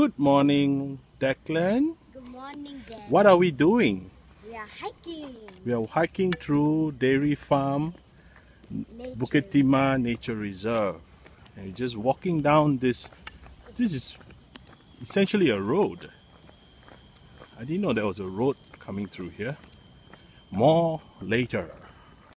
Good morning, Declan. Good morning, Dad. What are we doing? We are hiking. We are hiking through Dairy Farm, Nature. Bukit Timah Nature Reserve. And we're just walking down this. This is essentially a road. I didn't know there was a road coming through here. More later.